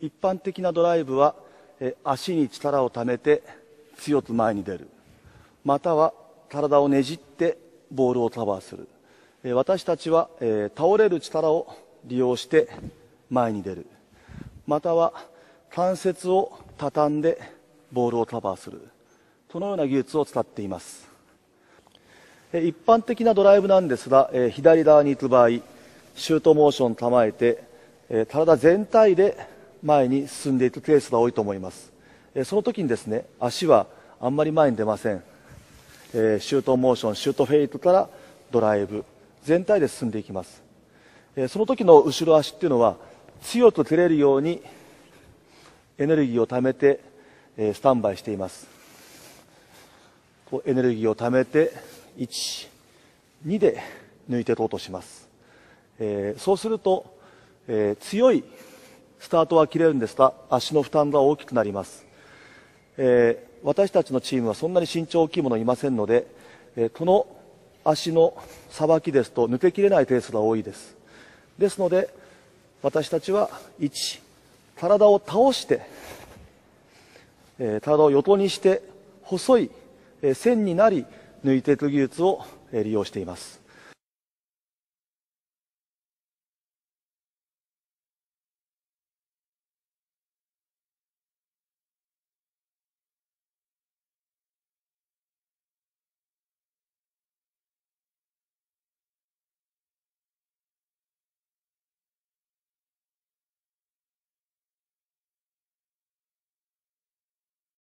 一般的なドライブは足に力をためて強く前に出る。または体をねじってボールをカバーする。私たちは倒れる力を利用して前に出る。または関節を畳んでボールをカバーする。このような技術を使っています。一般的なドライブなんですが左側に行く場合シュートモーション構えて体全体で前に進んでいくケースが多いと思います。その時にですね足はあんまり前に出ません。シュートモーションシュートフェイクからドライブ全体で進んでいきます。その時の後ろ足っていうのは強く蹴れるようにエネルギーをためてスタンバイしています。エネルギーをためて1、2で抜いていこうとします、え、そうすると、え、強いスタートは切れるんですが足の負担が大きくなります、えー、私たちのチームはそんなに身長大きいものいませんので、えこの足のさばきですと抜けきれないペースが多いです。ですので私たちは1体を倒して、え体を横にして細い線になり抜いていく技術を利用しています。